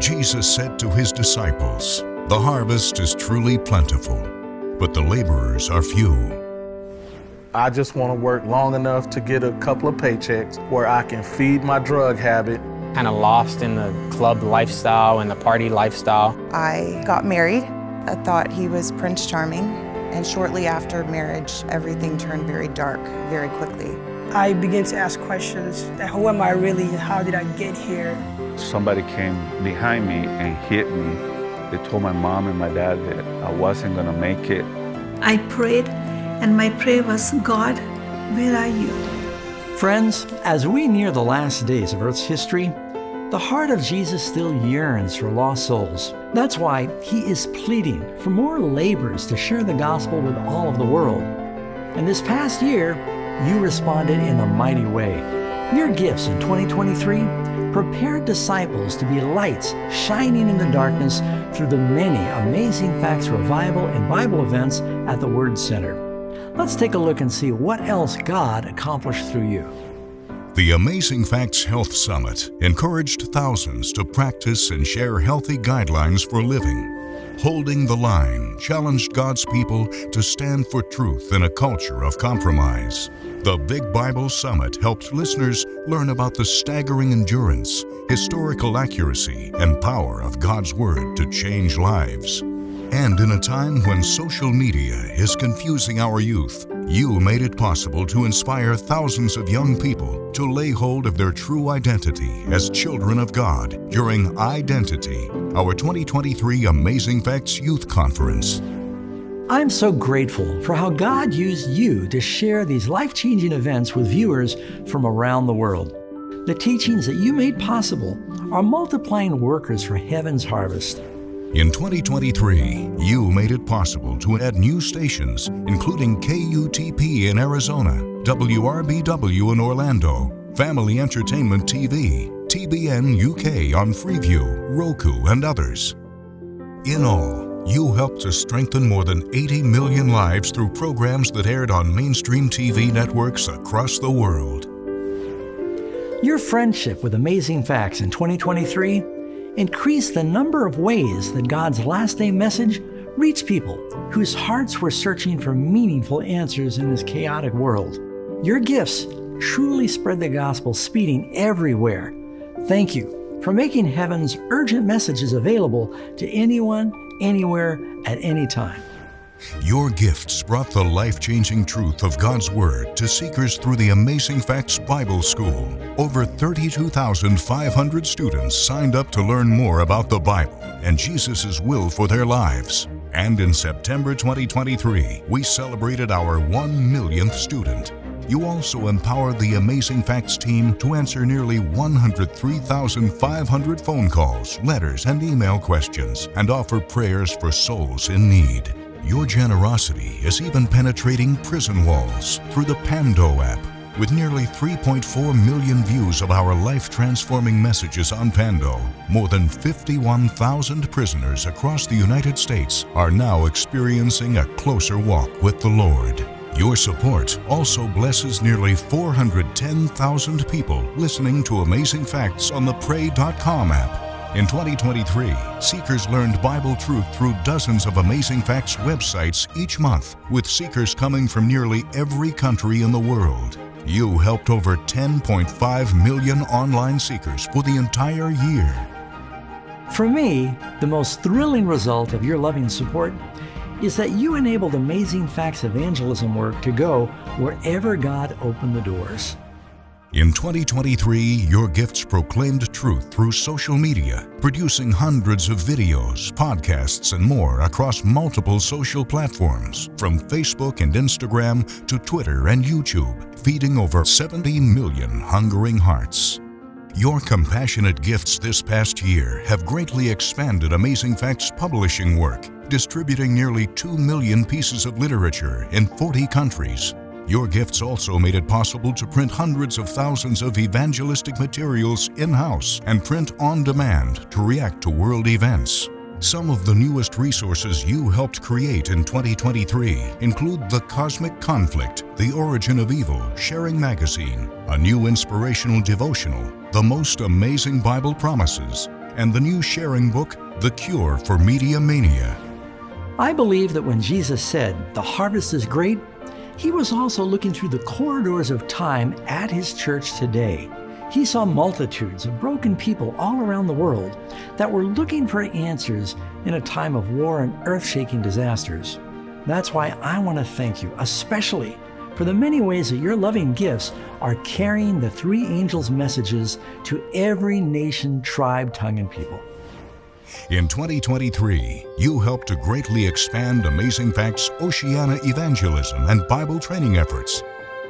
Jesus said to his disciples, The harvest is truly plentiful, but the laborers are few. I just want to work long enough to get a couple of paychecks where I can feed my drug habit. Kind of lost in the club lifestyle and the party lifestyle. I got married. I thought he was Prince Charming, and shortly after marriage, everything turned very dark very quickly. I began to ask questions. Who am I really? How did I get here? Somebody came behind me and hit me. They told my mom and my dad that I wasn't gonna make it. I prayed, and my prayer was, God, where are you? Friends, as we near the last days of Earth's history, the heart of Jesus still yearns for lost souls. That's why he is pleading for more laborers to share the gospel with all of the world. And this past year, you responded in a mighty way. Your gifts in 2023 prepared disciples to be lights shining in the darkness through the many Amazing Facts revival and Bible events at the Word Center. Let's take a look and see what else God accomplished through you. The Amazing Facts Health Summit encouraged thousands to practice and share healthy guidelines for living. Holding the Line challenged God's people to stand for truth in a culture of compromise. The Big Bible Summit helped listeners learn about the staggering endurance, historical accuracy, and power of God's Word to change lives. And in a time when social media is confusing our youth, you made it possible to inspire thousands of young people to lay hold of their true identity as children of God during Identity, our 2023 Amazing Facts Youth Conference. I'm so grateful for how God used you to share these life changing events with viewers from around the world. The teachings that you made possible are multiplying workers for heaven's harvest. In 2023, you made it possible to add new stations, including KUTP in Arizona, WRBW in Orlando, Family Entertainment TV, TBN UK on Freeview, Roku, and others. In all, you helped to strengthen more than 80 million lives through programs that aired on mainstream TV networks across the world. Your friendship with Amazing Facts in 2023 increased the number of ways that God's last day message reached people whose hearts were searching for meaningful answers in this chaotic world. Your gifts truly spread the gospel, speeding everywhere. Thank you for making heaven's urgent messages available to anyone anywhere, at any time. Your gifts brought the life changing truth of God's Word to seekers through the Amazing Facts Bible School. Over 32,500 students signed up to learn more about the Bible and Jesus' will for their lives. And in September 2023, we celebrated our 1 millionth student. You also empowered the Amazing Facts team to answer nearly 103,500 phone calls, letters, and email questions and offer prayers for souls in need. Your generosity is even penetrating prison walls through the Pando app. With nearly 3.4 million views of our life transforming messages on Pando, more than 51,000 prisoners across the United States are now experiencing a closer walk with the Lord. Your support also blesses nearly 410,000 people listening to Amazing Facts on the Pray.com app. In 2023, seekers learned Bible truth through dozens of Amazing Facts websites each month, with seekers coming from nearly every country in the world. You helped over 10.5 million online seekers for the entire year. For me, the most thrilling result of your loving support is that you enabled Amazing Facts evangelism work to go wherever God opened the doors. In 2023, your gifts proclaimed truth through social media, producing hundreds of videos, podcasts, and more across multiple social platforms, from Facebook and Instagram to Twitter and YouTube, feeding over 70 million hungering hearts. Your compassionate gifts this past year have greatly expanded Amazing Facts publishing work distributing nearly 2 million pieces of literature in 40 countries. Your gifts also made it possible to print hundreds of thousands of evangelistic materials in-house and print on demand to react to world events. Some of the newest resources you helped create in 2023 include The Cosmic Conflict, The Origin of Evil, Sharing Magazine, a new inspirational devotional, The Most Amazing Bible Promises, and the new sharing book, The Cure for Media Mania. I believe that when Jesus said, The harvest is great, he was also looking through the corridors of time at his church today. He saw multitudes of broken people all around the world that were looking for answers in a time of war and earth shaking disasters. That's why I want to thank you, especially for the many ways that your loving gifts are carrying the three angels' messages to every nation, tribe, tongue, and people. In 2023, you helped to greatly expand Amazing Facts Oceania evangelism and Bible training efforts.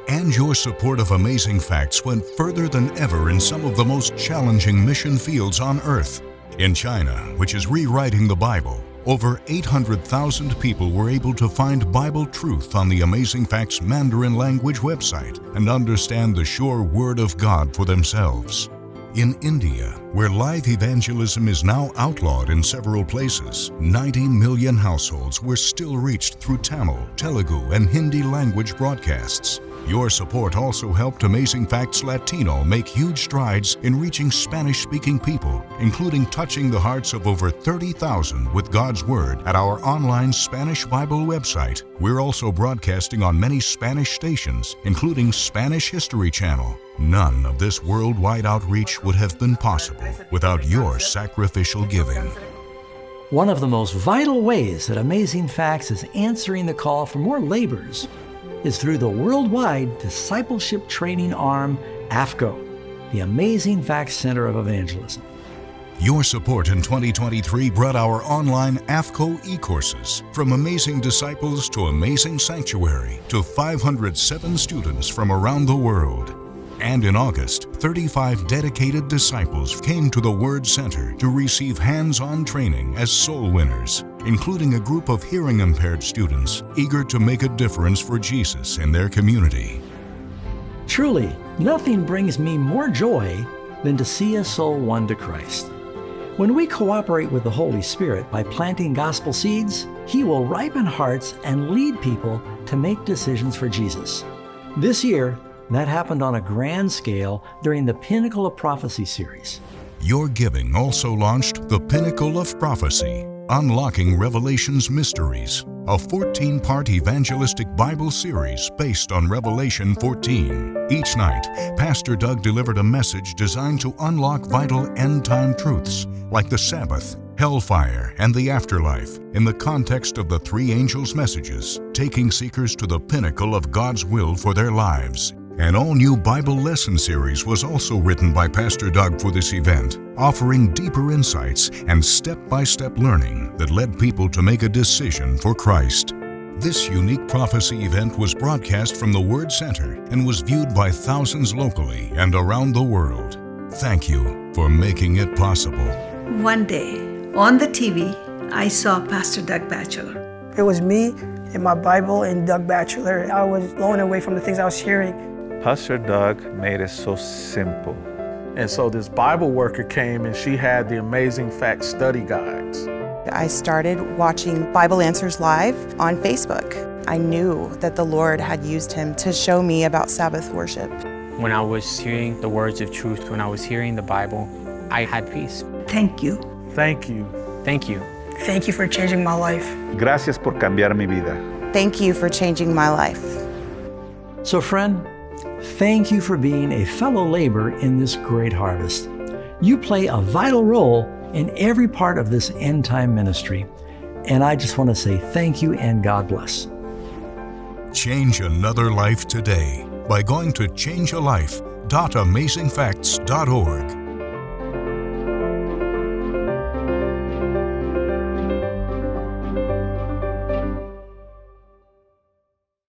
And your support of Amazing Facts went further than ever in some of the most challenging mission fields on earth. In China, which is rewriting the Bible, over 800,000 people were able to find Bible truth on the Amazing Facts Mandarin language website and understand the sure Word of God for themselves. In India, where live evangelism is now outlawed in several places, 90 million households were still reached through Tamil, Telugu, and Hindi language broadcasts. Your support also helped Amazing Facts Latino make huge strides in reaching Spanish speaking people, including touching the hearts of over 30,000 with God's Word at our online Spanish Bible website. We're also broadcasting on many Spanish stations, including Spanish History Channel. None of this worldwide outreach would have been possible without your sacrificial giving. One of the most vital ways that Amazing Facts is answering the call for more laborers is through the worldwide discipleship training arm, AFCOE, the Amazing Facts Center of Evangelism. Your support in 2023 brought our online AFCOE e courses from Amazing Disciples to Amazing Sanctuary to 507 students from around the world. And in August, 35 dedicated disciples came to the Word Center to receive hands on training as soul winners, including a group of hearing impaired students eager to make a difference for Jesus in their community. Truly, nothing brings me more joy than to see a soul won to Christ. When we cooperate with the Holy Spirit by planting gospel seeds, He will ripen hearts and lead people to make decisions for Jesus. This year, that happened on a grand scale during the Pinnacle of Prophecy series. Your giving also launched the Pinnacle of Prophecy, Unlocking Revelation's Mysteries, a 14 part evangelistic Bible series based on Revelation 14. Each night, Pastor Doug delivered a message designed to unlock vital end time truths like the Sabbath, hellfire, and the afterlife in the context of the three angels' messages, taking seekers to the pinnacle of God's will for their lives. An all new Bible lesson series was also written by Pastor Doug for this event, offering deeper insights and step by step learning that led people to make a decision for Christ. This unique prophecy event was broadcast from the Word Center and was viewed by thousands locally and around the world. Thank you for making it possible. One day, on the TV, I saw Pastor Doug Batchelor. It was me and my Bible and Doug Batchelor. I was blown away from the things I was hearing. Pastor Doug made it so simple. And so this Bible worker came and she had the Amazing fact study guides. I started watching Bible Answers Live on Facebook. I knew that the Lord had used him to show me about Sabbath worship. When I was hearing the words of truth, when I was hearing the Bible, I had peace. Thank you. Thank you. Thank you. Thank you for changing my life. Gracias por cambiar mi vida. Thank you for changing my life. So, friend, thank you for being a fellow laborer in this great harvest. You play a vital role in every part of this end time ministry. And I just want to say thank you and God bless. Change another life today by going to changealife.amazingfacts.org.